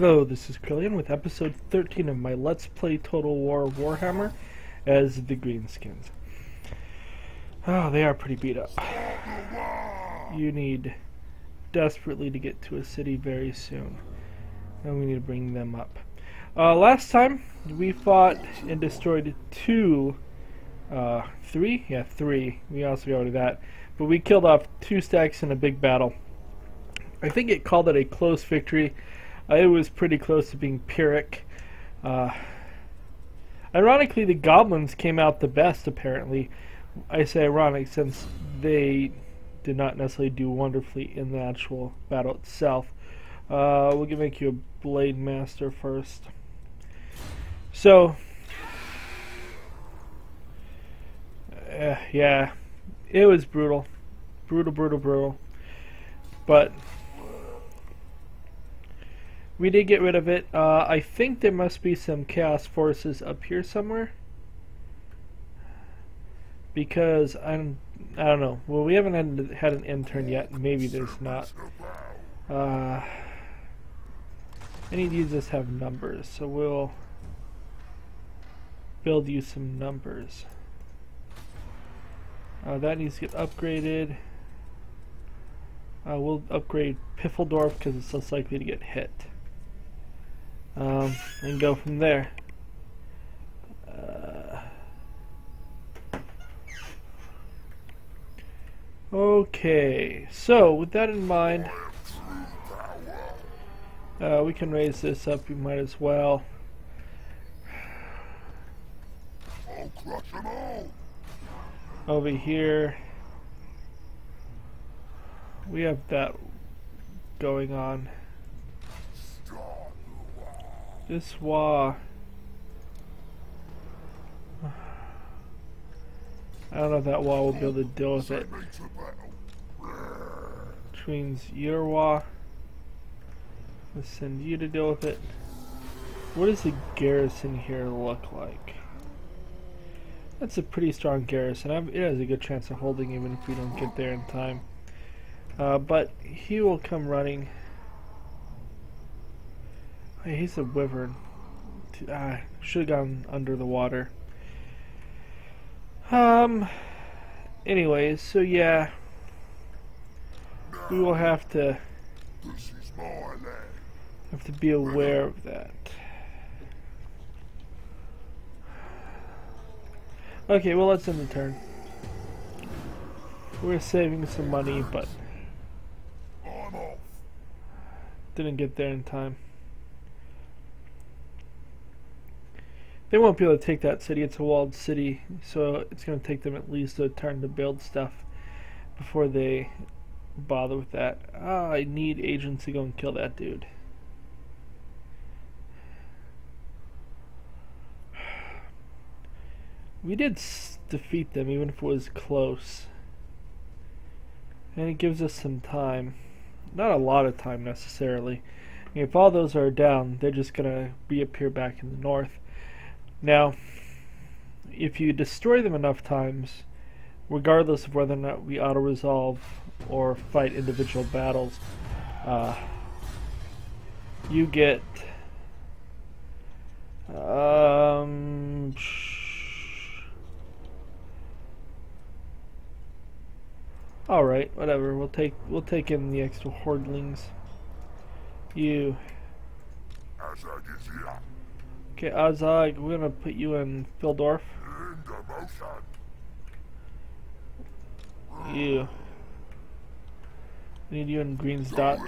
Hello, this is Coreyllon with episode 13 of my Let's Play Total War Warhammer as the Greenskins. Oh, they are pretty beat up. You need desperately to get to a city very soon. And we need to bring them up. Uh, last time, we fought and destroyed two, uh, three? Yeah, three. We also go to that. But we killed off two stacks in a big battle. I think it called it a close victory. It was pretty close to being Pyrrhic. Uh, ironically, the goblins came out the best, apparently. I say ironic since they did not necessarily do wonderfully in the actual battle itself. Uh, we'll make you a Blade Master first. So, uh, yeah, it was brutal. Brutal, brutal, brutal. But we did get rid of it. Uh, I think there must be some Chaos Forces up here somewhere. Because I'm, I don't know. Well, we haven't had, an intern yet. Maybe there's not. Uh, any of these just have numbers, so we'll build you some numbers. Uh, that needs to get upgraded. Uh, we'll upgrade Piffeldorf because it's less likely to get hit um, and go from there. Uh, okay, so with that in mind, uh, we can raise this up. We might as well. Over here, we have that going on. This wall. I don't know if that wall will be able to deal with it. Which means your wall. Let's send you to deal with it. What does the garrison here look like? That's a pretty strong garrison. it has a good chance of holding even if we don't get there in time. Uh, but he will come running. Hey, he's a wyvern. Ah, should have gone under the water. Um. Anyways, so yeah, we will have to have to be aware of that. Okay, well let's end the turn. We're saving some money, but didn't get there in time. They won't be able to take that city. It's a walled city, so it's going to take them at least a turn to build stuff before they bother with that. Ah, I need agents to go and kill that dude. We did defeat them, even if it was close. And it gives us some time. Not a lot of time, necessarily. If all those are down, they're just going to reappear back in the north. Now, if you destroy them enough times, regardless of whether or not we auto-resolve or fight individual battles, uh, you get um, all right, whatever. We'll take we'll take in the extra hordlings. You. Okay, Azhag, we're gonna put you in Pfeildorf. You. Need you in Grenzstadt.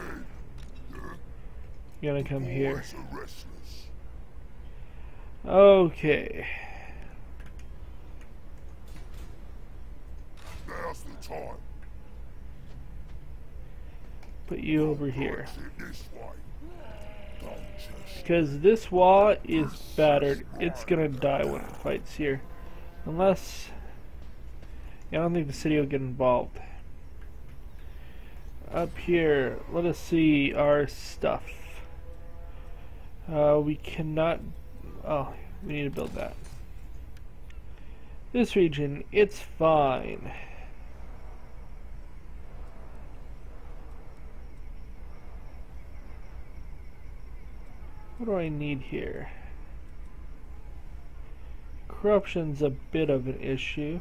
You're gonna come here. Okay. Put you over here. Because this wall is battered. It's gonna die when it fights here. Unless... Yeah, I don't think the city will get involved. Up here, let us see our stuff. Uh, we cannot... Oh, we need to build that. This region, it's fine. What do I need here? Corruption's a bit of an issue.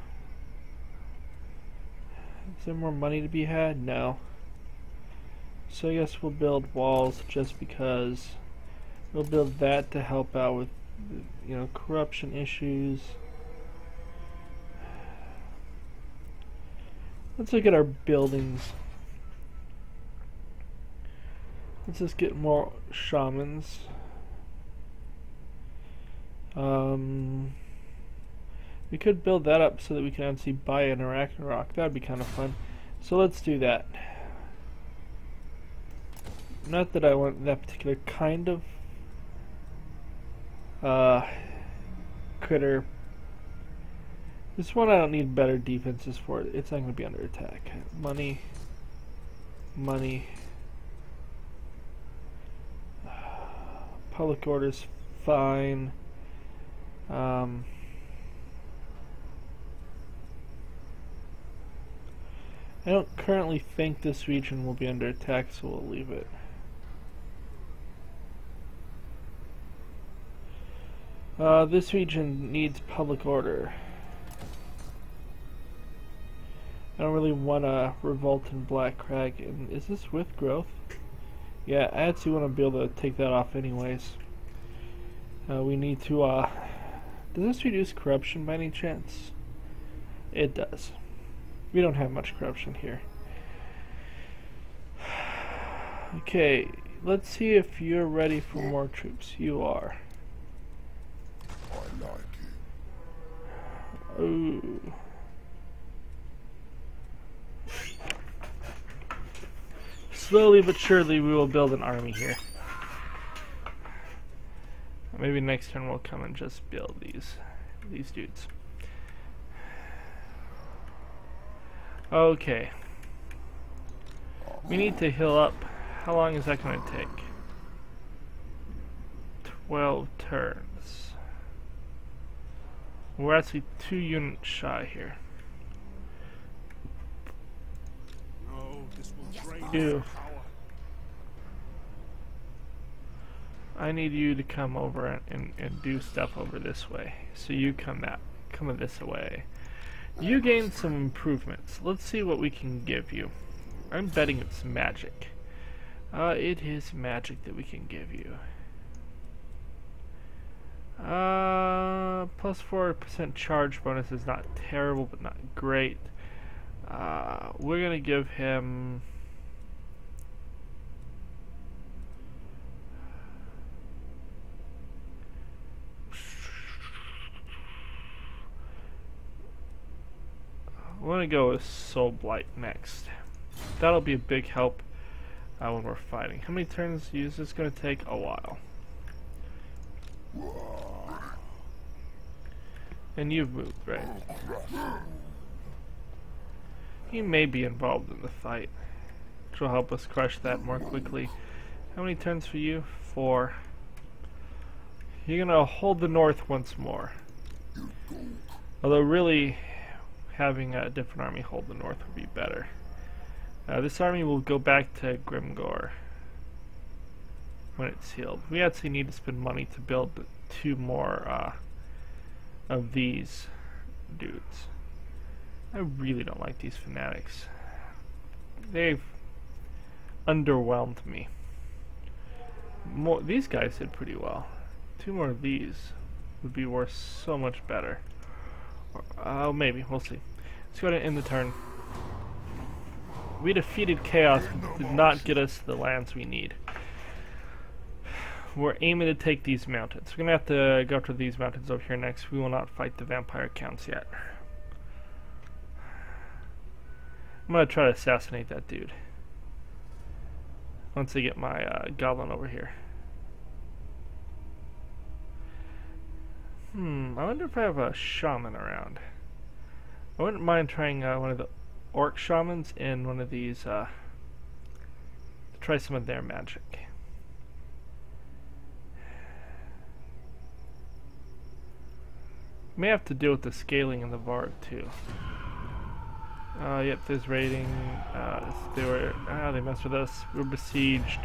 Is there more money to be had? No. So I guess we'll build walls just because we'll build that to help out with you know corruption issues. Let's look at our buildings. Let's just get more shamans. Um, we could build that up so that we can actually buy an Arachnarok. That would be kind of fun. So let's do that. Not that I want that particular kind of uh, critter. This one I don't need better defenses for. It's not going to be under attack. Money. Money. Public orders, fine. Um, I don't currently think this region will be under attack, so we'll leave it. Uh, this region needs public order. I don't really want to revolt in Black Crag. And is this with growth? Yeah, I actually want to be able to take that off anyways. Uh, we need to, uh... Does this reduce corruption by any chance? It does. We don't have much corruption here. Okay, let's see if you're ready for more troops. You are. I like it. Ooh. Slowly but surely we will build an army here. Maybe next turn we'll come and just build these these dudes. Okay. We need to heal up. How long is that going to take? 12 turns. We're actually two units shy here. No, I need you to come over and, and, and do stuff over this way. So you come that come this way. You gained some improvements. Let's see what we can give you. I'm betting it's magic. Uh, it is magic that we can give you. Uh, plus 4% charge bonus is not terrible, but not great. Uh, we're going to give him... We're gonna go with Soul Blight next. That'll be a big help uh, when we're fighting. How many turns is this gonna take? A while. And you've moved, right? He may be involved in the fight, which will help us crush that more quickly. How many turns for you? Four. You're gonna hold the north once more. Although really, having a different army hold the north would be better. Uh, this army will go back to Grimgor when it's healed. We actually need to spend money to build two more uh, of these dudes. I really don't like these fanatics. They've underwhelmed me. More, these guys did pretty well. Two more of these would be worth so much better. Oh, uh, maybe. We'll see. Let's go ahead and end the turn. We defeated Chaos, but did not get us the lands we need. We're aiming to take these mountains. We're going to have to go after these mountains over here next. We will not fight the vampire counts yet. I'm going to try to assassinate that dude. Once I get my uh, goblin over here. Hmm, I wonder if I have a shaman around. I wouldn't mind trying uh, one of the orc shamans in one of these, uh, try some of their magic. May have to deal with the Skaeling in the Varg too. Uh, yep, there's raiding. Uh, they were, ah, they messed with us. We're besieged.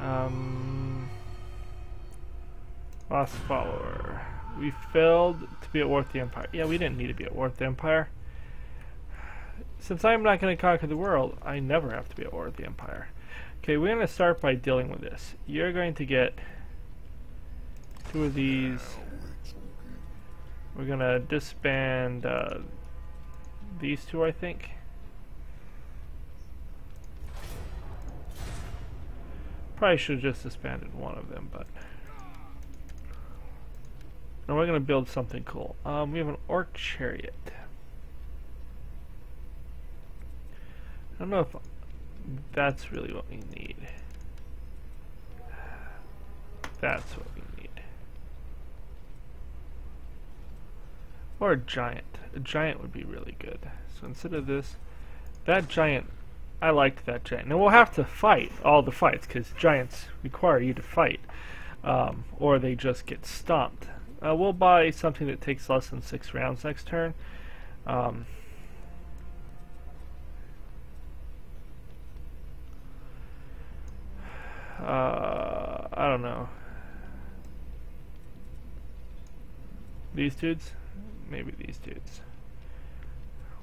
Um, Lost follower. We failed to be at war with the Empire. Yeah, we didn't need to be at war with the Empire. Since I'm not going to conquer the world, I never have to be at war with the Empire. Okay, we're going to start by dealing with this. You're going to get two of these. We're going to disband uh, these two, I think. Probably should have just disbanded one of them, but... Now we're going to build something cool. Um, we have an orc chariot. I don't know if that's really what we need. That's what we need. Or a giant. A giant would be really good. So instead of this, that giant, I liked that giant. Now we'll have to fight all the fights because giants require you to fight. Um, or they just get stomped. Uh, we'll buy something that takes less than six rounds next turn. Um, uh, I don't know. These dudes? Maybe these dudes.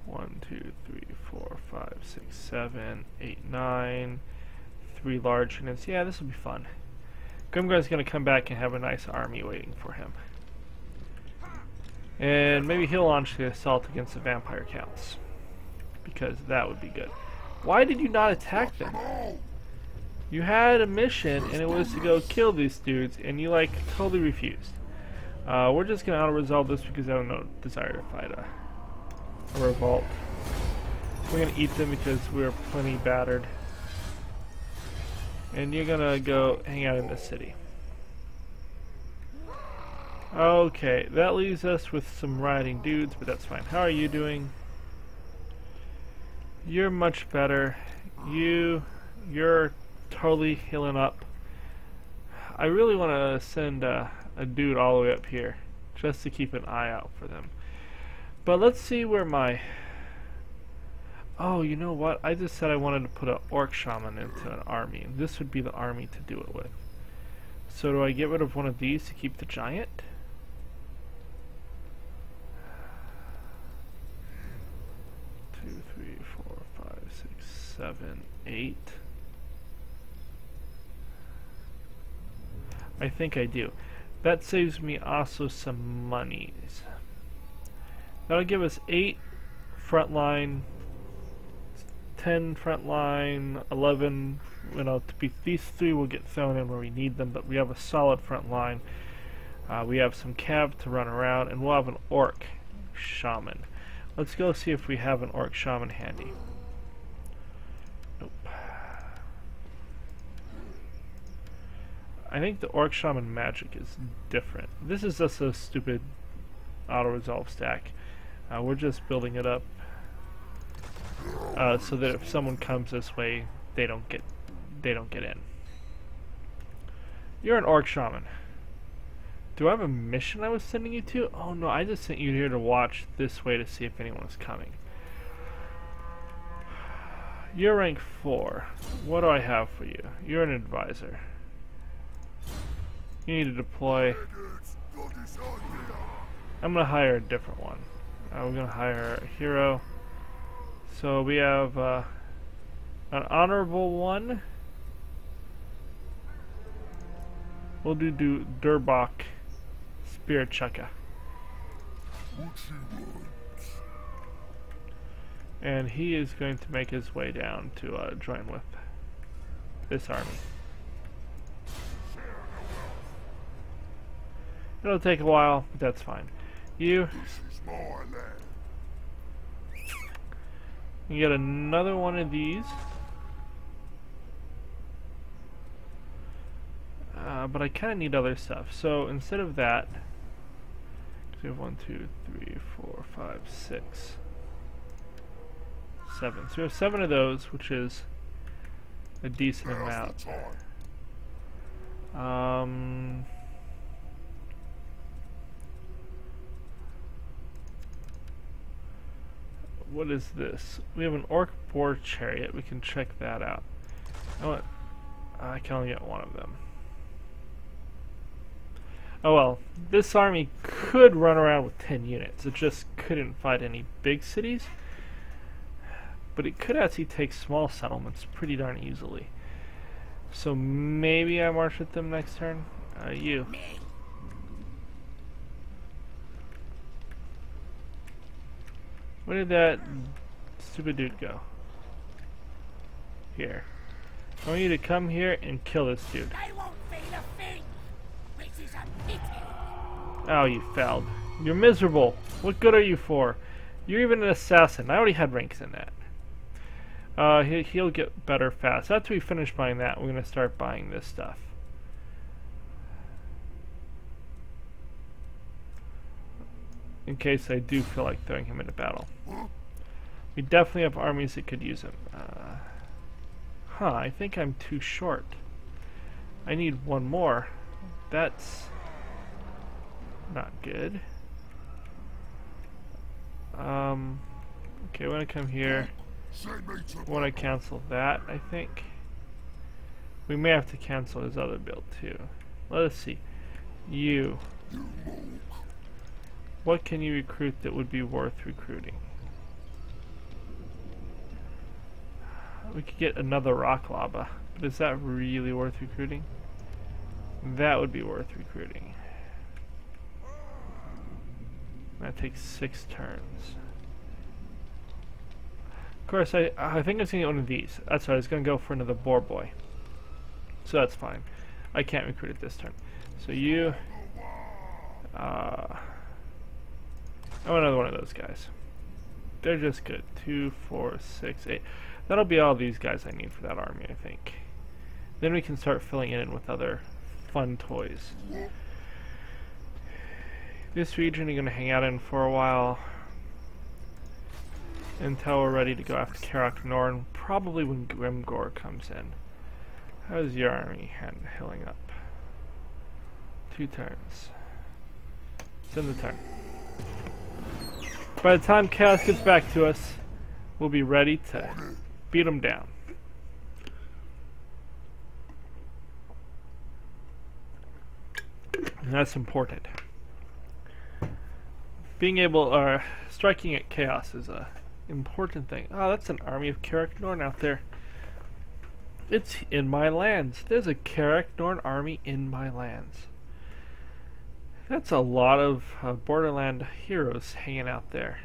One, two, three, four, five, six, seven, eight, nine. Three large units. Yeah, this will be fun. Grimgor's gonna come back and have a nice army waiting for him. And maybe he'll launch the assault against the vampire counts. Because that would be good. Why did you not attack them? You had a mission and it was to go kill these dudes and you like totally refused. Uh, we're just gonna auto-resolve this because I have no desire to fight a, a revolt. We're gonna eat them because we're plenty battered. And you're gonna go hang out in the city. Okay, that leaves us with some riding dudes, but that's fine. How are you doing? You're much better. You, you're totally healing up. I really want to send a, a dude all the way up here, just to keep an eye out for them. But let's see where my... Oh, you know what? I just said I wanted to put an orc shaman into an army. This would be the army to do it with. So do I get rid of one of these to keep the giant? Seven, eight. I think I do. That saves me also some monies. That'll give us eight front line, ten front line, eleven. You know, to be these three will get thrown in where we need them, but we have a solid front line. Uh, we have some cav to run around, and we'll have an orc shaman. Let's go see if we have an orc shaman handy. I think the Orc Shaman magic is different. This is just a stupid auto-resolve stack. Uh, we're just building it up uh, so that if someone comes this way, they don't get they don't get in. You're an Orc Shaman. Do I have a mission I was sending you to? Oh no, I just sent you here to watch this way to see if anyone is coming. You're rank 4. What do I have for you? You're an advisor. You need to deploy. I'm gonna hire a different one. Uh, we're gonna hire a hero. So we have uh, an honorable one. We'll do, do Durbach Spirit Chukka. And he is going to make his way down to uh, join with this army. It'll take a while, but that's fine. You. You get another one of these. Uh, but I kind of need other stuff. So instead of that, we have one, two, three, four, five, six, seven. So we have seven of those, which is a decent amount. Um. What is this? We have an orc boar chariot. We can check that out. I, want, I can only get one of them. Oh well, this army could run around with 10 units. It just couldn't fight any big cities. But it could actually take small settlements pretty darn easily. So maybe I march with them next turn? Uh, you. Where did that stupid dude go? Here. I want you to come here and kill this dude. Oh, you failed. You're miserable. What good are you for? You're even an assassin. I already had ranks in that. Uh, he, he'll get better fast. After we finish buying that, we're going to start buying this stuff. In case I do feel like throwing him into battle. We definitely have armies that could use him. Uh, huh, I think I'm too short. I need one more. That's not good. Um, okay, I come here, I cancel that, I think. We may have to cancel his other build too. Let us see. You. What can you recruit that would be worth recruiting? We could get another rock lobber, but is that really worth recruiting? That would be worth recruiting. That takes six turns. Of course, I I think I was going to one of these. That's why I was going to go for another boar boy. So that's fine. I can't recruit it this turn. So you... Uh, I want another one of those guys. They're just good. Two, four, six, eight. That'll be all these guys I need for that army, I think. Then we can start filling it in with other fun toys. This region you're going to hang out in for a while until we're ready to go after Karak Norn, probably when Grimgor comes in. How's your army healing up? Two turns. In the turn. By the time Chaos gets back to us, we'll be ready to beat them down. And that's important being able, uh, striking at chaos is a important thing. Oh, that's an army of Karak Norn out there. It's in my lands. There's a Karak Norn army in my lands. That's a lot of uh, Borderland heroes hanging out there.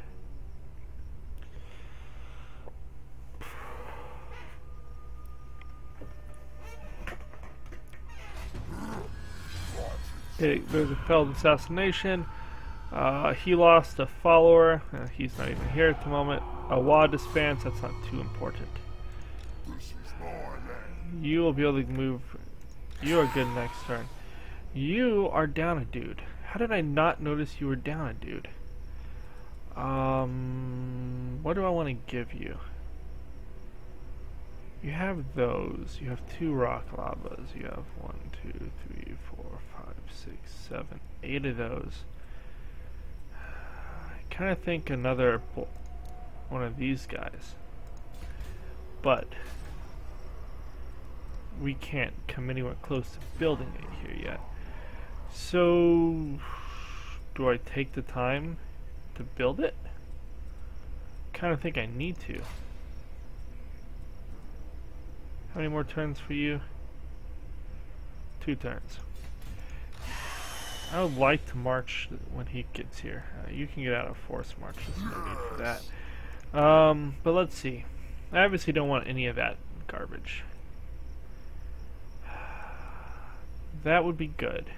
Okay, there's a failed assassination. Uh, he lost a follower. Uh, he's not even here at the moment. A WA dispense. That's not too important. You will be able to move. You are good next turn. You are down a dude. How did I not notice you were down dude? Um, what do I want to give you? You have those. You have two rock lobbers. You have one, two, three, four, five, six, seven, eight of those I kind of think another one of these guys. But we can't come anywhere close to building it here yet. So do I take the time to build it? kind of think I need to. How many more turns for you? Two turns. I would like to march when he gets here. Uh, you can get out of force march. There's no need for that. Um, but let's see. I obviously don't want any of that garbage. That would be good.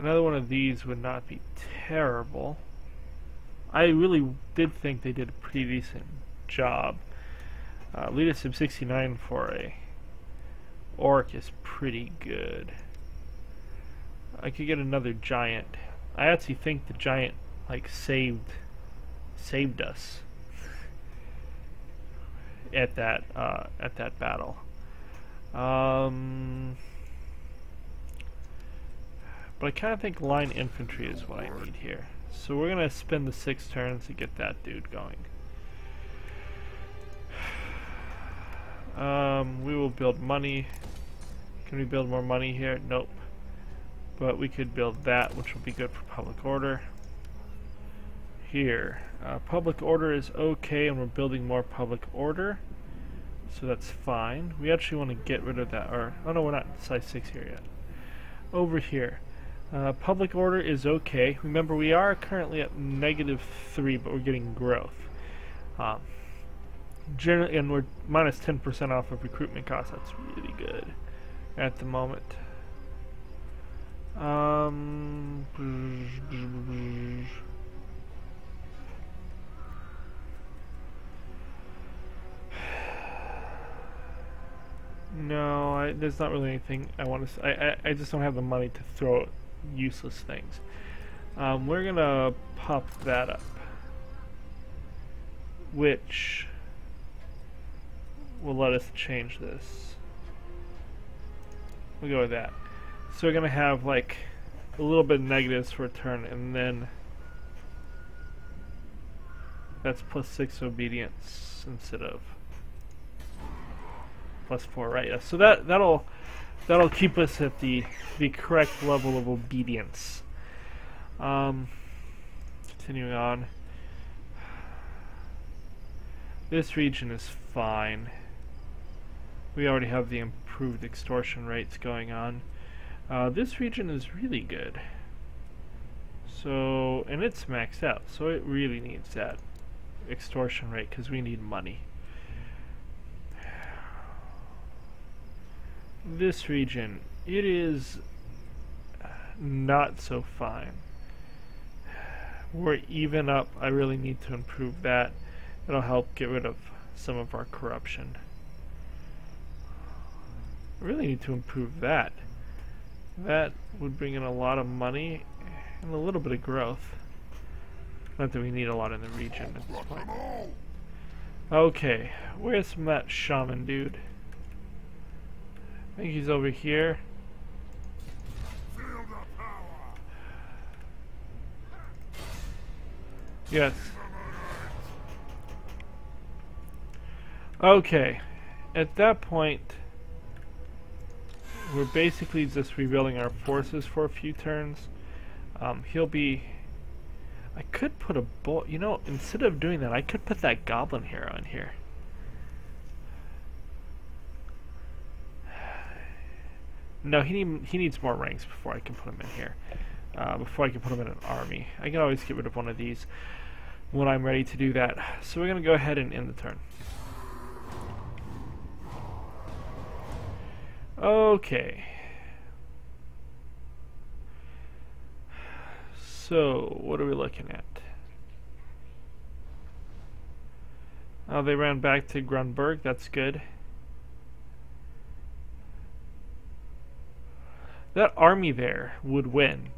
Another one of these would not be terrible. I really did think they did a pretty decent job. Uh, Lead Sub 69 for a Orc is pretty good. I could get another giant. I actually think the giant like saved saved us at that uh, at that battle. Um, but I kind of think line infantry is what I need here. So we're gonna spend the six turns to get that dude going. Um, we will build money Can we build more money here? Nope. But we could build that, which will be good for public order. Here. Uh, public order is okay, and we're building more public order. So that's fine. We actually want to get rid of that. Or, oh no, we're not size 6 here yet. Over here. Uh, public order is okay. Remember, we are currently at negative 3, but we're getting growth. Um, generally, and we're minus 10% off of recruitment costs. That's really good at the moment. Um, no, I, there's not really anything I want to. I, I I just don't have the money to throw useless things. Um, we're gonna pop that up, which will let us change this. We'll go with that. So we're gonna have like a little bit of negatives for a turn, and then that's plus six obedience instead of plus four, right? Yeah. So that that'll that'll keep us at the the correct level of obedience. Um, continuing on. This region is fine. We already have the improved extortion rates going on. Uh, this region is really good. So, and it's maxed out, so it really needs that extortion rate because we need money. This region, it is uh, not so fine. We're even up. I really need to improve that. It'll help get rid of some of our corruption. I really need to improve that. That would bring in a lot of money and a little bit of growth. Not that we need a lot in the region at this point. Okay, where's that shaman dude? I think he's over here. Yes. Okay. At that point, we're basically just rebuilding our forces for a few turns. Um, he'll be... I could put a bull... You know, instead of doing that, I could put that goblin hero in here. No, he need, he needs more ranks before I can put him in here. Uh, before I can put him in an army. I can always get rid of one of these when I'm ready to do that. So we're going to go ahead and end the turn. Okay. So, what are we looking at? Oh, they ran back to Grunberg. That's good. That army there would win,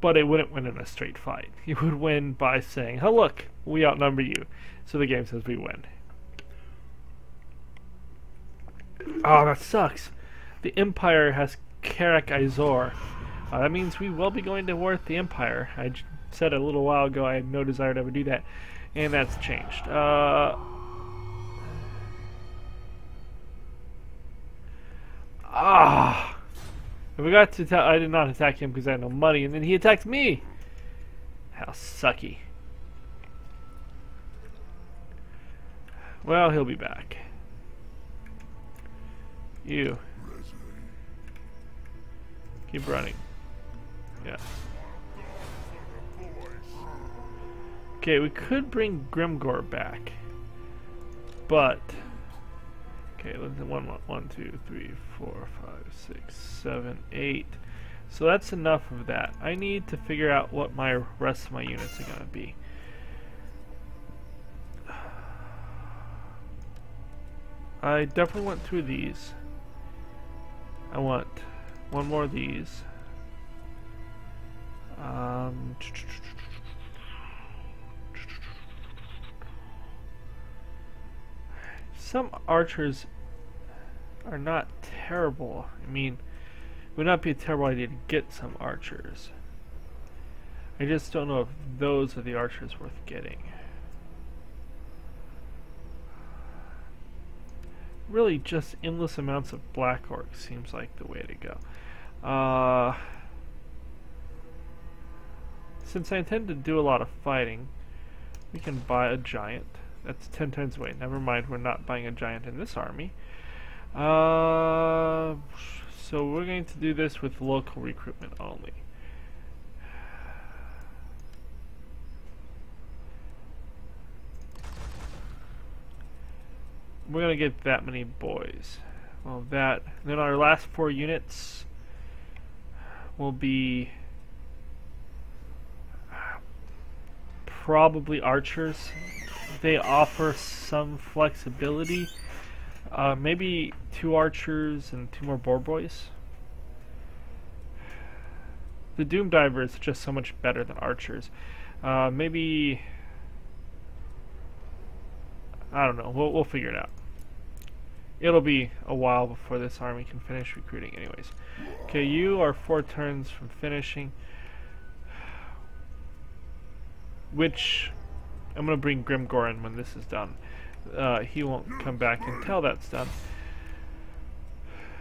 but it wouldn't win in a straight fight. It would win by saying, oh look, we outnumber you. So the game says we win. Oh, that sucks. The Empire has Karak Izor. Uh, that means we will be going to war with the Empire. I said a little while ago I had no desire to ever do that, and that's changed. Uh, ah! I forgot to tell. I did not attack him because I had no money, and then he attacked me! How sucky. Well, he'll be back. You. Keep running. Yeah. Okay, we could bring Grimgor back. But... Okay, let's one, one, two, three, four, five, six, seven, eight. So that's enough of that. I need to figure out what my rest of my units are to be. I definitely two of these. I want one more of these. Um, some archers are not terrible. I mean, it would not be a terrible idea to get some archers. I just don't know if those are the archers worth getting. really just endless amounts of black orcs seems like the way to go. Uh, since I intend to do a lot of fighting, we can buy a giant. That's 10 times away. Never mind, we're not buying a giant in this army. Uh, so we're going to do this with local recruitment only. We're going to get that many boys. Well, that. Then our last four units will be probably archers. They offer some flexibility. Uh, maybe two archers and two more boar boys. The Doom Diver is just so much better than archers. Uh, maybe I don't know. We'll we'll figure it out. It'll be a while before this army can finish recruiting, anyways. Okay, you are four turns from finishing. Which I'm gonna bring Grimgor in when this is done. Uh, he won't come back and tell that stuff.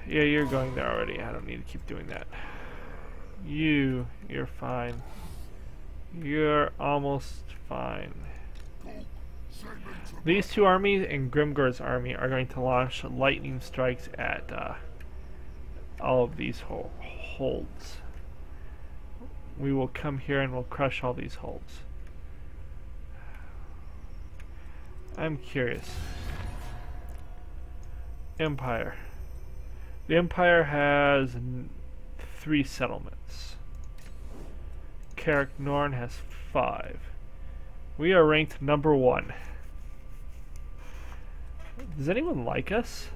Yeah, you're going there already. I don't need to keep doing that. You, you're fine. You're almost fine. These two armies and Grimgor's army are going to launch lightning strikes at uh, all of these holds. We will come here and we'll crush all these holds. I'm curious. Empire. The Empire has three settlements. Karak Norn has five. We are ranked number one. Does anyone like us?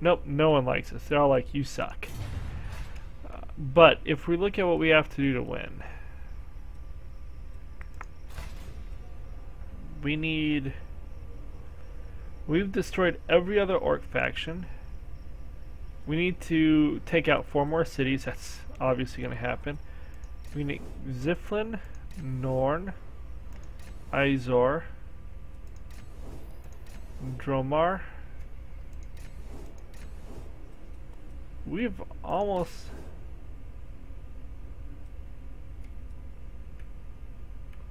Nope, no one likes us. They're all like, you suck. Uh, but if we look at what we have to do to win, we need. We've destroyed every other orc faction. We need to take out four more cities. That's obviously going to happen. We need Ziflin, Norn, Izor, Dromar. We've almost...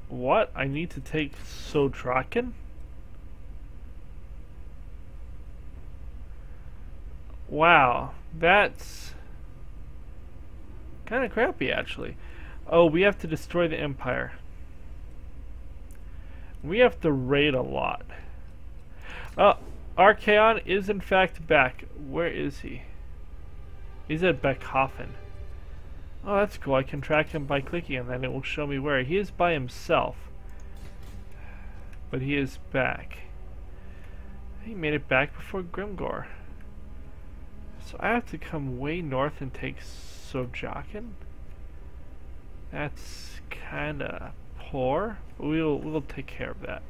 What? I need to take Sodraken? Wow, that's kind of crappy actually. Oh, we have to destroy the Empire. We have to raid a lot. Oh, Archaon is in fact back. Where is he? He's at Beeckerhoven. Oh, that's cool. I can track him by clicking and then it will show me where. He is by himself. But he is back. He made it back before Grimgor. So I have to come way north and take Sojakin? That's kinda poor. We'll we'll take care of that.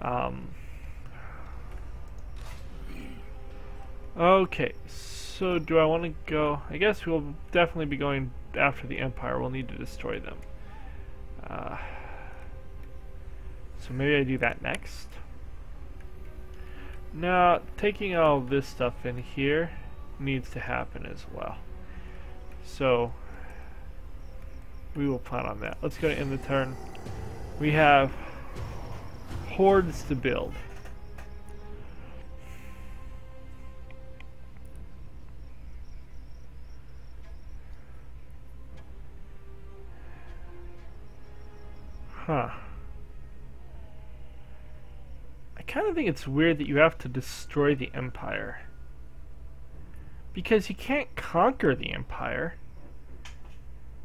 Um, okay, so do I want to go? I guess we'll definitely be going after the Empire. We'll need to destroy them. Uh, so maybe I do that next. Now, taking all this stuff in here needs to happen as well. So, we will plan on that. Let's go to end the turn. We have hordes to build. Huh. Kind of think it's weird that you have to destroy the Empire. Because you can't conquer the Empire.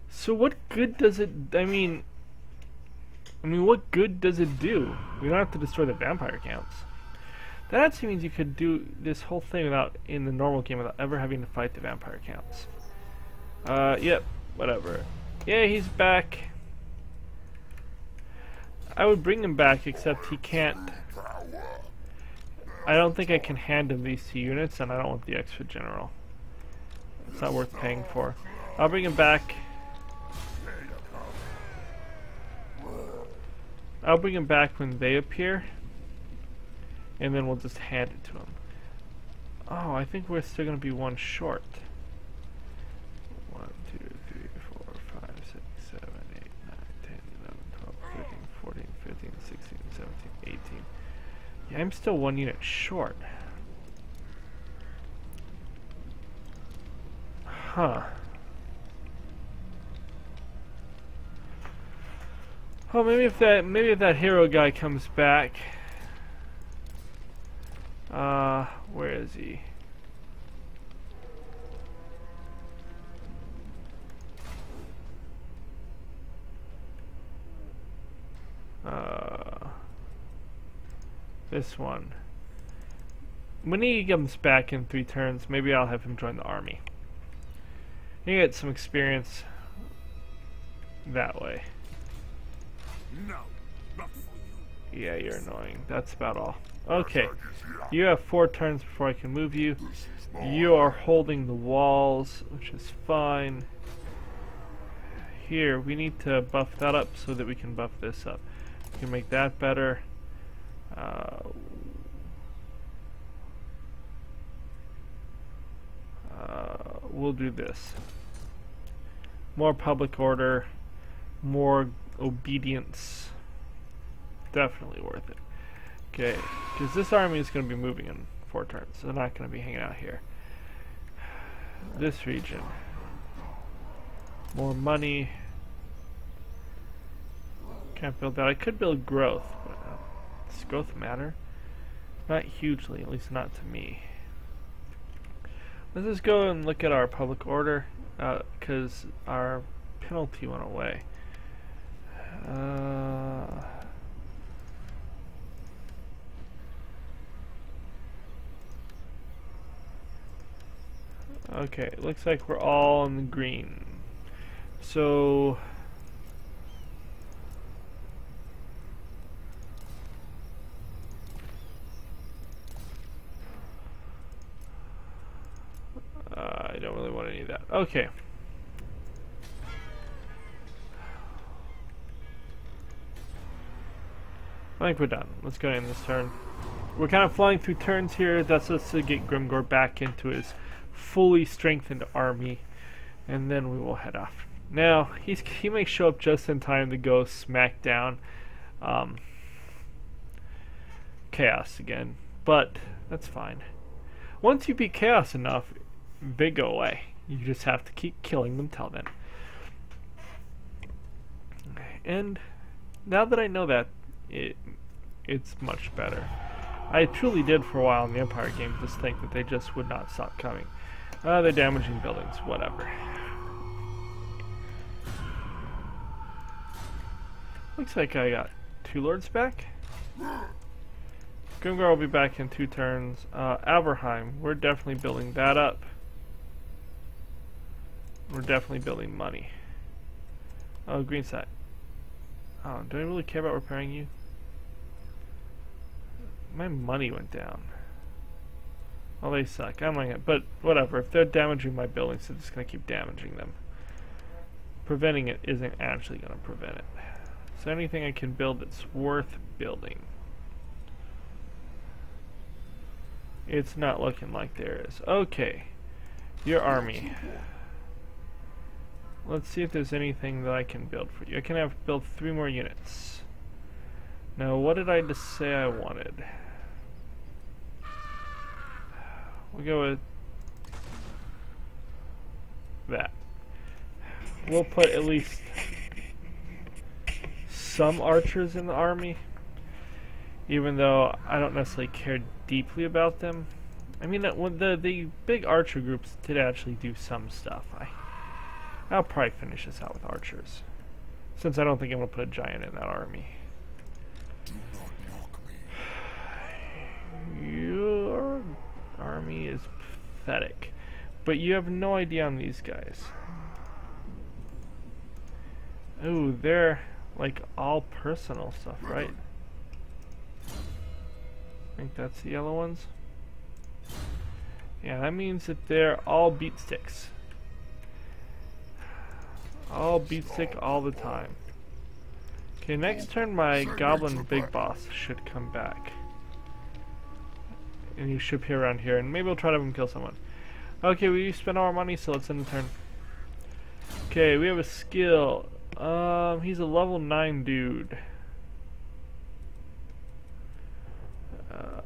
So what good does it... I mean... I mean, what good does it do? We don't have to destroy the vampire counts. That actually means you could do this whole thing without, in the normal game, without ever having to fight the vampire counts. Uh, yep, whatever. Yeah, he's back. I would bring him back, except he can't... I don't think I can hand him these two units, and I don't want the extra general. It's not worth paying for. I'll bring him back. I'll bring him back when they appear. And then we'll just hand it to him. Oh, I think we're still going to be one short. 1, 2, 3, 4, 5, 6, 7, 8, 9, 10, 11, 12, 13, 14, 15, 16, 17, 18. Yeah, I'm still one unit short. Huh. Oh, maybe if that maybe if that hero guy comes back. Uh, where is he? Uh, this one. When he comes back in three turns, maybe I'll have him join the army. You get some experience that way. No, not for you. Yeah, you're annoying. That's about all. Okay, you have four turns before I can move you. You are holding the walls, which is fine. Here, we need to buff that up so that we can buff this up. We can make that better. Uh, uh, we'll do this. More public order, more obedience. Definitely worth it. Okay, because this army is going to be moving in four turns. They're not going to be hanging out here. This region. More money. Can't build that. I could build growth, but does growth matter? Not hugely, at least not to me. Let's just go and look at our public order, because uh, our penalty went away. Uh, okay, looks like we're all in the green. So uh, I don't really want any of that. Okay. I think we're done. Let's go in this turn. We're kind of flying through turns here. That's us to get Grimgor back into his fully strengthened army. And then we will head off. Now, he's, he may show up just in time to go smack down um, Chaos again. But that's fine. Once you beat Chaos enough, they go away. You just have to keep killing them till then. And now that I know that, it it's much better. I truly did for a while in the Empire game just think that they just would not stop coming. Uh, they're damaging buildings, whatever. Looks like I got two lords back. Grimgor will be back in two turns. Uh, we're definitely building that up. We're definitely building money. Oh, green side. Oh, do I really care about repairing you? my money went down. Well, they suck. Oh I'm like, but whatever. If they're damaging my buildings, they're just gonna keep damaging them. Preventing it isn't actually gonna prevent it. So anything I can build that's worth building. It's not looking like there is. Okay. Your army. Let's see if there's anything that I can build for you. I can have build three more units. Now, what did I just say I wanted? We'll go with that. We'll put at least some archers in the army, even though I don't necessarily care deeply about them. I mean, the the big archer groups did actually do some stuff. I I'll probably finish this out with archers, since I don't think I'm gonna put a giant in that army. Your army is pathetic. But you have no idea on these guys. Oh, they're like all personal stuff, right? I think that's the yellow ones. Yeah, that means that they're all beat sticks. All beat sick all the time. Okay, next turn my goblin big boss should come back. and he should be around here, and maybe we'll try to have him kill someone. Okay, we spent all our money, so let's end the turn. Okay, we have a skill. Um, he's a level 9 dude. Uh,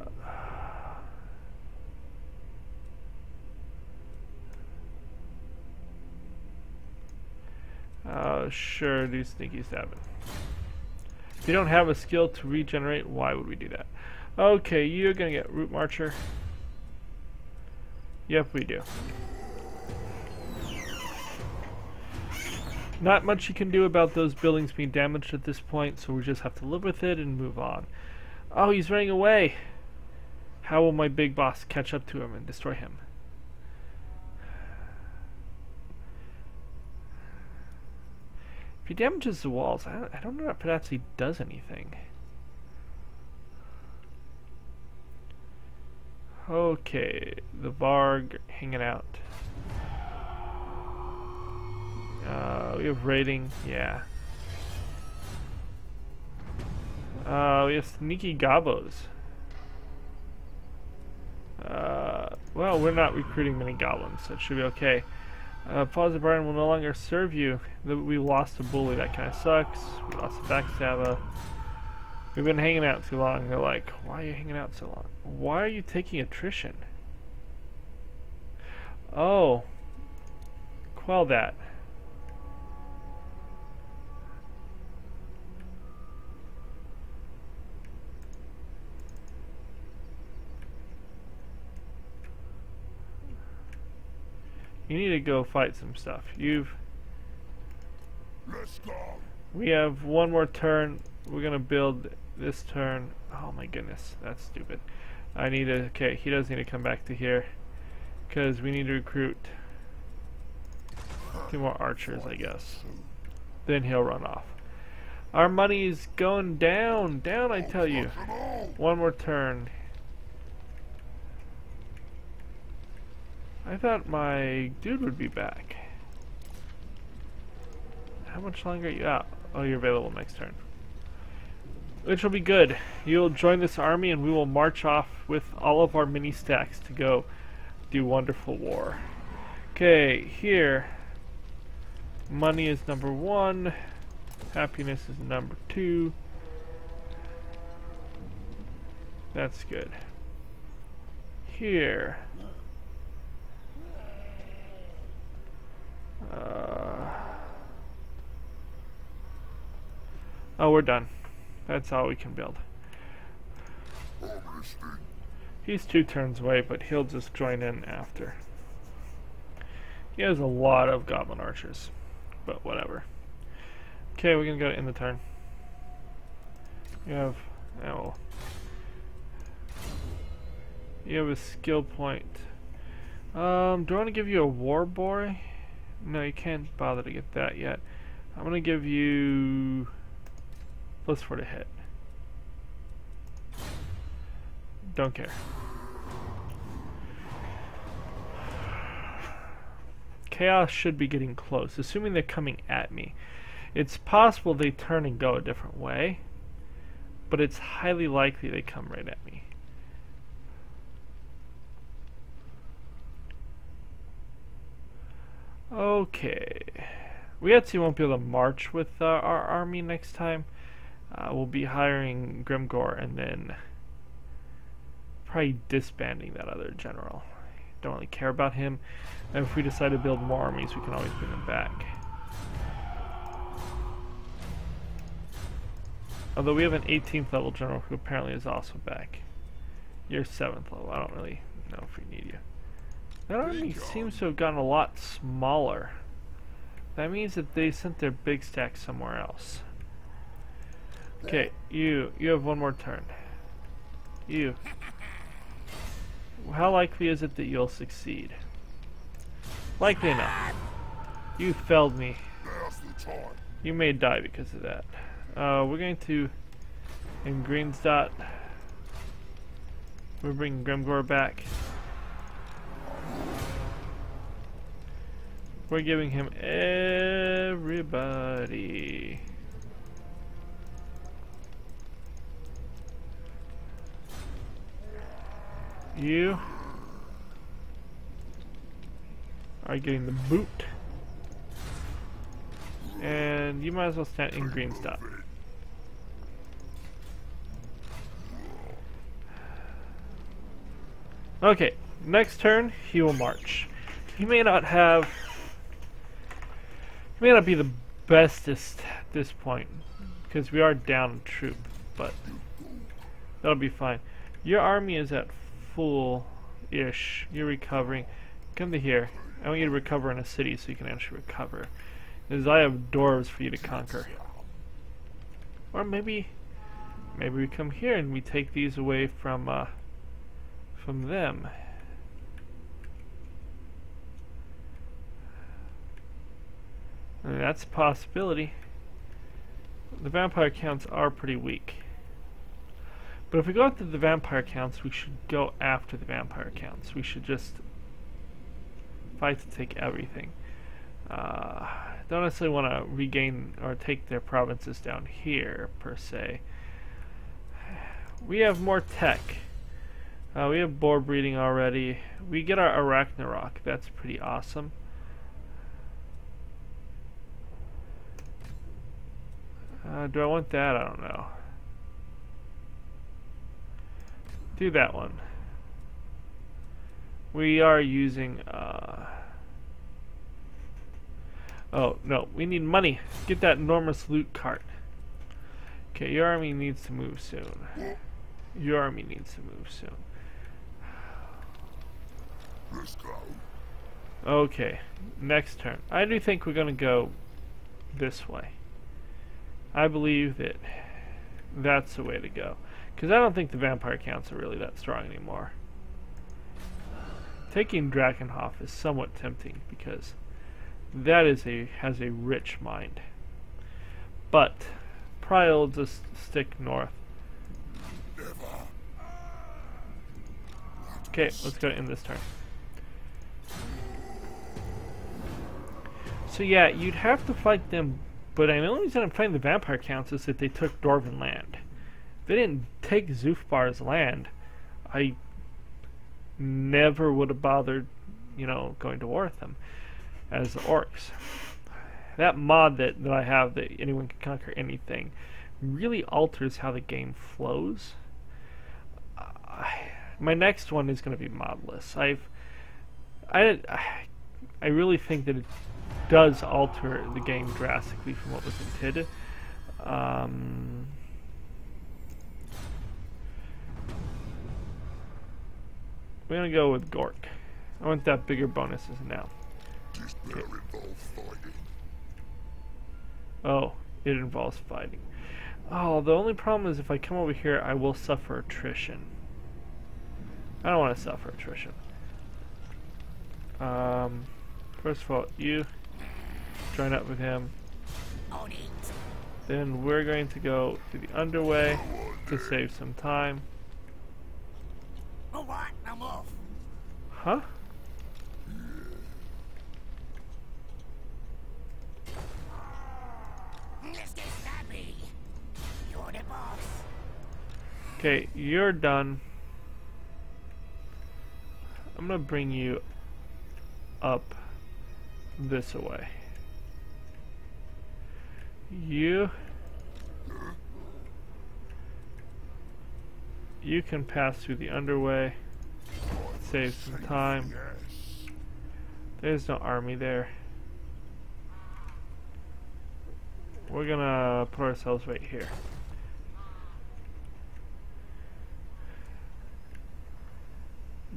uh, sure, do sneaky stabbing. If you don't have a skill to regenerate, why would we do that? Okay, you're gonna get Route Marcher. Yep, we do. Not much you can do about those buildings being damaged at this point, so we just have to live with it and move on. Oh, he's running away! How will my big boss catch up to him and destroy him? If he damages the walls, I don't, I don't know if it actually does anything. Okay, the Varg hanging out. Uh, we have raiding, yeah. Uh, we have sneaky gobos. Uh, well, we're not recruiting many goblins, so it should be okay. Uh, Positive Iron will no longer serve you. We lost a bully, that kind of sucks. We lost a backstabber. We've been hanging out too long. They're like, why are you hanging out so long? Why are you taking attrition? Oh. Quell that. You need to go fight some stuff. You've... We have one more turn. We're gonna build this turn. Oh my goodness, that's stupid. I need to, okay, he does need to come back to here. Because we need to recruit two more archers, I guess. Then he'll run off. Our money is going down, down I tell you. One more turn. I thought my dude would be back. How much longer are you out? Oh, you're available next turn which will be good. You'll join this army and we will march off with all of our mini stacks to go do wonderful war. Okay, here. Money is number one. Happiness is number two. That's good. Here. Oh, we're done. That's all we can build. He's two turns away, but he'll just join in after. He has a lot of goblin archers, but whatever. Okay, we're gonna go in the turn. You have, oh, you have a skill point. Um, do I want to give you a war boy? No, you can't bother to get that yet. I'm gonna give you Plus four to hit. Don't care. Chaos should be getting close, assuming they're coming at me. It's possible they turn and go a different way, but it's highly likely they come right at me. Okay. We actually won't be able to march with uh, our army next time. Uh, we'll be hiring Grimgor and then probably disbanding that other general. Don't really care about him. And if we decide to build more armies, we can always bring them back. Although we have an 18th level general who apparently is also back. You're 7th level. I don't really know if we need you. That army seems to have gotten a lot smaller. That means that they sent their big stack somewhere else. Okay, you you have one more turn. You. How likely is it that you'll succeed? Likely enough. You felled me. You may die because of that. Uh, we're going to in Grenzstadt. We're bringing Grimgor back. We're giving him everybody. You are getting the boot. And you might as well stand in green stuff. Okay, next turn, he will march. He may not have... He may not be the bestest at this point, because we are down troop, but that'll be fine. Your army is at full-ish. You're recovering. Come to here. I want you to recover in a city so you can actually recover. Because I have dwarves for you to conquer. Or maybe, maybe we come here and we take these away from, uh, from them. That's a possibility. The vampire counts are pretty weak. But if we go after the vampire counts, we should go after the vampire counts. We should just fight to take everything. Uh, don't necessarily want to regain or take their provinces down here, per se. We have more tech. Uh, we have boar breeding already. We get our Arachnarok. That's pretty awesome. Uh, do I want that? I don't know. Do that one. We are using, uh... Oh, no, we need money. Get that enormous loot cart. Okay, your army needs to move soon. Your army needs to move soon. Okay, next turn. I do think we're going to go this way. I believe that that's the way to go. Because I don't think the vampire counts are really that strong anymore. Taking Drakenhof is somewhat tempting because that is a has a rich mind. But probably will just stick north. Okay, let's go in this turn. So yeah, you'd have to fight them, but the only reason I'm fighting the vampire counts is that they took Dwarven land. They didn't take Zufbar's land, I never would have bothered, you know, going to war with them as the orcs. That mod that, that I have that anyone can conquer anything really alters how the game flows. Uh, my next one is going to be modless. I've I I really think that it does alter the game drastically from what was intended. Um, we're gonna go with Gork. I want that bigger bonuses now. Fighting. Oh, it involves fighting. Oh, the only problem is if I come over here, I will suffer attrition. I don't want to suffer attrition. Um, first of all, you join up with him. Then we're going to go to the underway to save some time. Huh? Okay, you're done. I'm gonna bring you up this way. You you can pass through the underway. Save some time. There's no army there. We're gonna put ourselves right here.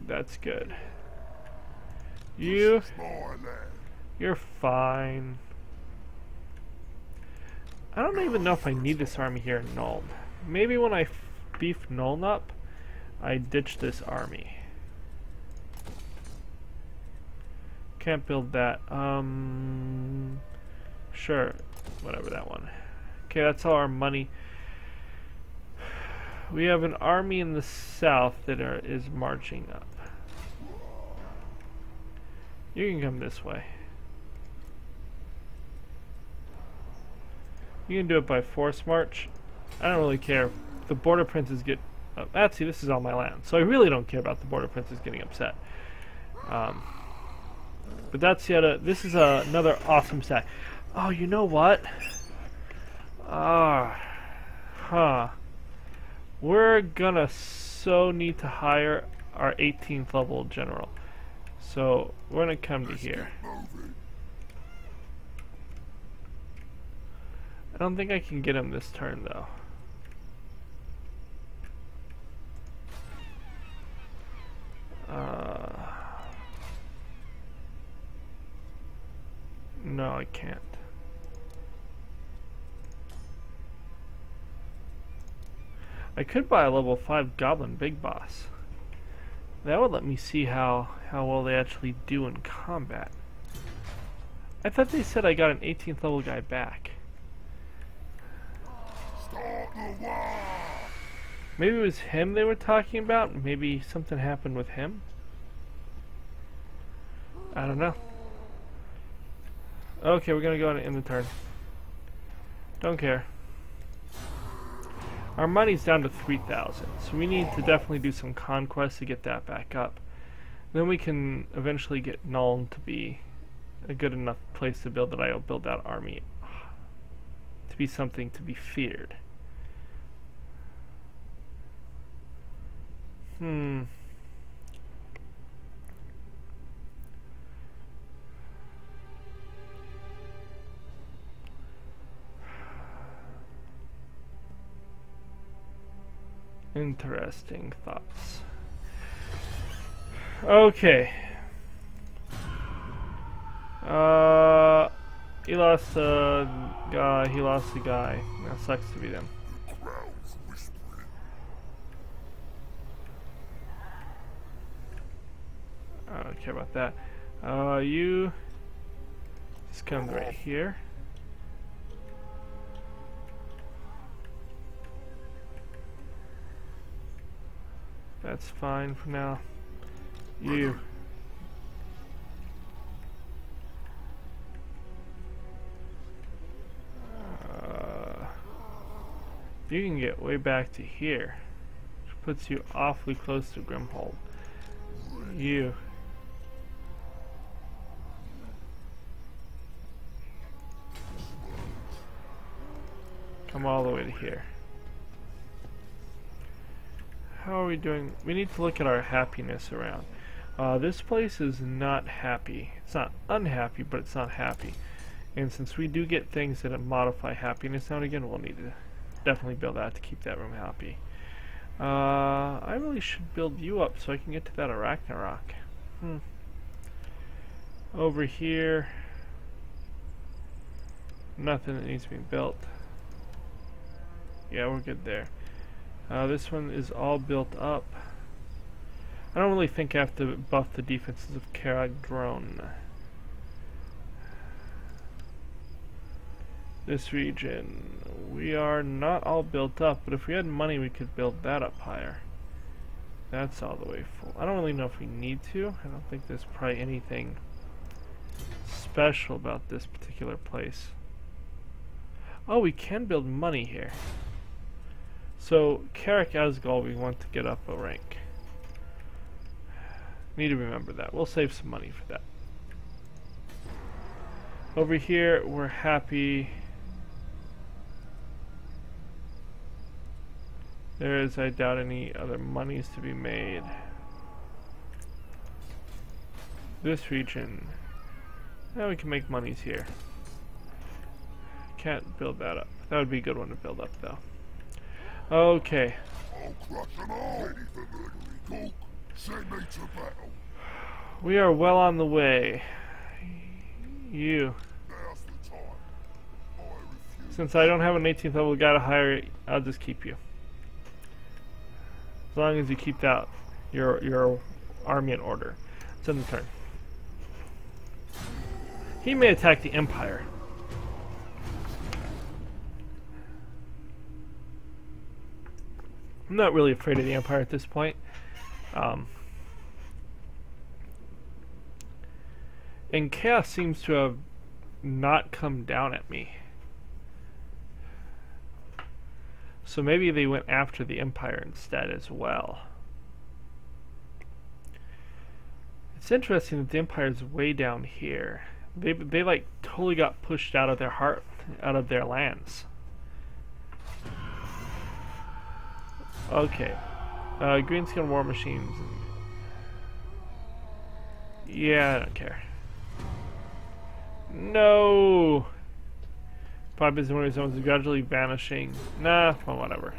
That's good. You, you're fine. I don't even know if I need this army here in Nuln. Maybe when I beef Nuln up, I ditch this army. Can't build that. Um, sure, whatever that one. Okay, that's all our money. We have an army in the south that are, is marching up. You can come this way. You can do it by force march. I don't really care. The border princes get Uh, ah, see, this is all my land, so I really don't care about the border princes getting upset. Um, but that's yet a. This is a, another awesome stack. Oh, you know what? Ah, huh. We're gonna so need to hire our 18th level general. So we're gonna come to here. I don't think I can get him this turn though. Uh, no, I can't. I could buy a level 5 Goblin Big Boss. That would let me see how, how well they actually do in combat. I thought they said I got an 18th level guy back. Maybe it was him they were talking about. Maybe something happened with him. I don't know. Okay, we're gonna go in, in the turn. Don't care. Our money's down to 3,000, so we need to definitely do some conquest to get that back up. Then we can eventually get Nuln to be a good enough place to build that I'll build that army to be something to be feared. Hmm. Interesting thoughts. Okay. Uh, he lost a guy. He lost a guy. That sucks to be them. I don't care about that. Uh, you just come right here. That's fine for now. You. Uh, you can get way back to here, which puts you awfully close to Grimhold. You. Come all the way to here. How are we doing? We need to look at our happiness around. Uh, this place is not happy. It's not unhappy, but it's not happy. And since we do get things that modify happiness now and again, we'll need to definitely build that to keep that room happy. Uh, I really should build you up so I can get to that Arachnarok. Hmm. Over here, nothing that needs to be built. Yeah, we're good there. Uh, this one is all built up. I don't really think I have to buff the defenses of Karag Drone. This region, we are not all built up, but if we had money we could build that up higher. That's all the way full. I don't really know if we need to. I don't think there's probably anything special about this particular place. Oh, we can build money here. So, Karak Azgal we want to get up a rank. Need to remember that. We'll save some money for that. Over here, we're happy. There is, I doubt, any other monies to be made. This region. Now we can make monies here. Can't build that up. That would be a good one to build up, though. Okay. We are well on the way. You. Since I don't have an 18th level guy to hire, I'll just keep you. As long as you keep that your your army in order. It's in the turn. He may attack the Empire. I'm not really afraid of the Empire at this point. Um, and Chaos seems to have not come down at me. So maybe they went after the Empire instead as well. It's interesting that the Empire is way down here. They they like totally got pushed out of their heart, out of their lands. Okay, uh, Greenskin War Machines. Yeah, I don't care. No. Population of zones is gradually vanishing. Nah, well, whatever.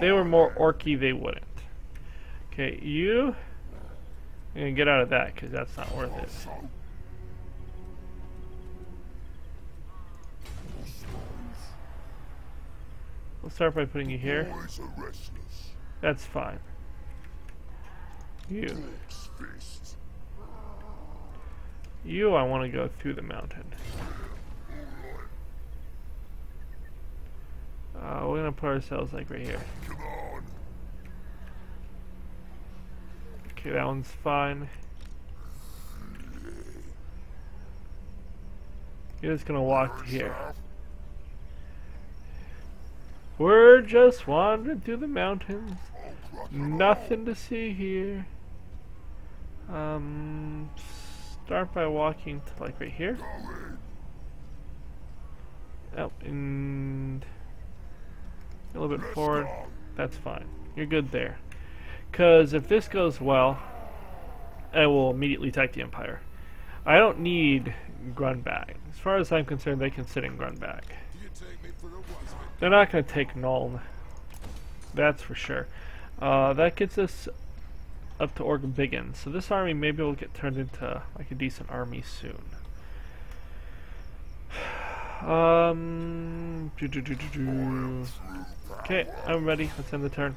They were more orky, they wouldn't. Okay, you. I'm gonna get out of that because that's not worth it. We'll start by putting you here. Boys are restless. That's fine. You. You, I want to go through the mountain. Uh, we're gonna put ourselves like right here. Okay, that one's fine. You're just gonna walk to here. We're just wandering through the mountains. Nothing to see here. Um, start by walking to like right here. Oh, and a little bit forward. That's fine. You're good there. Because if this goes well, I will immediately attack the Empire. I don't need Grunburg. As far as I'm concerned, they can sit in Grunburg. They're not going to take Nuln. That's for sure. Uh, that gets us up to Orgbiggin. So this army maybe will get turned into like a decent army soon. Um. Okay, I'm ready. Let's end the turn.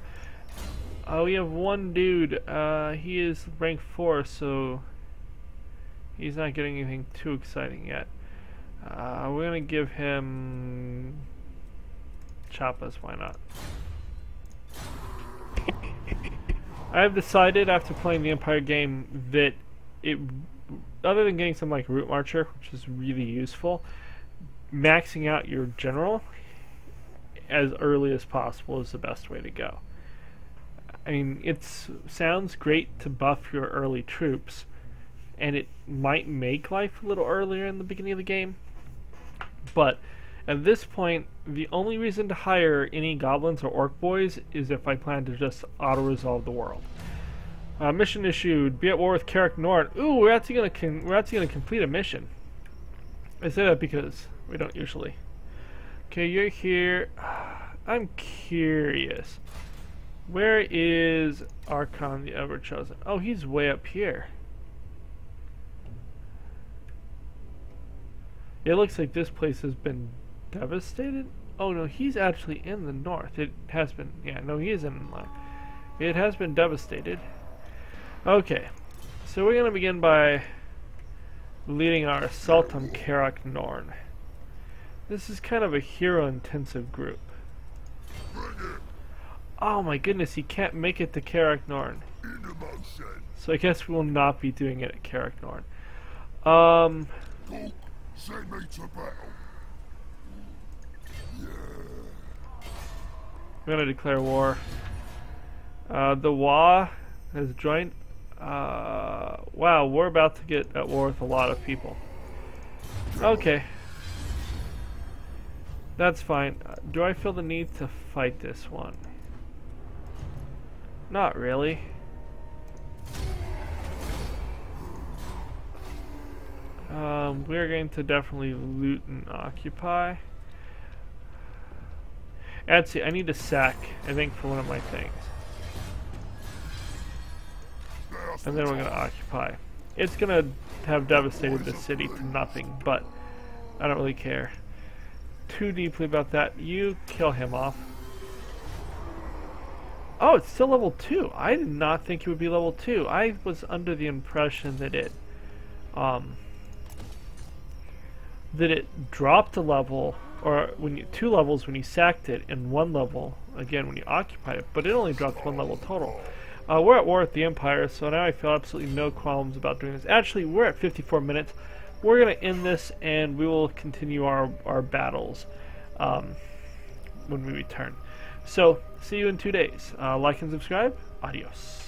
Uh, we have one dude. Uh, he is rank 4, so he's not getting anything too exciting yet. Uh, we're gonna give him Chappas, why not? I have decided after playing the Empire game that it, other than getting some like Route Marcher, which is really useful, maxing out your general as early as possible is the best way to go. I mean, it sounds great to buff your early troops, and it might make life a little earlier in the beginning of the game, but at this point, the only reason to hire any goblins or orc boys is if I plan to just auto-resolve the world. Uh, mission issued. Be at war with Karak Norn. Ooh, we're actually gonna we're actually gonna complete a mission. I say that because we don't usually. Okay, you're here. I'm curious. Where is Archaon the Everchosen? Oh, he's way up here. It looks like this place has been devastated. Oh no, he's actually in the north. It has been. Yeah, no, he is in the It has been devastated. Okay, so we're gonna begin by leading our assault on Karak Norn. This is kind of a hero-intensive group. Oh my goodness, he can't make it to Karak Norn. So I guess we will not be doing it at Karak Norn. Um, Go. I'm gonna declare war. Uh, the Wa has joined. Uh, wow, we're about to get at war with a lot of people. Okay. That's fine. Uh, do I feel the need to fight this one? Not really. Um, we're going to definitely loot and occupy. Actually, I need a sack, I think, for one of my things. And then we're going to occupy. It's going to have devastated the city to nothing, but I don't really care too deeply about that. You kill him off. Oh, it's still level 2. I did not think it would be level 2. I was under the impression that it um, that it dropped a level or when you two levels when you sacked it and one level again when you occupied it, but it only dropped one level total. Uh, we're at war with the Empire, so now I feel absolutely no qualms about doing this. Actually, we're at 54 minutes. We're going to end this, and we will continue our, our battles um, when we return. So, see you in two days. Uh, like and subscribe. Adios.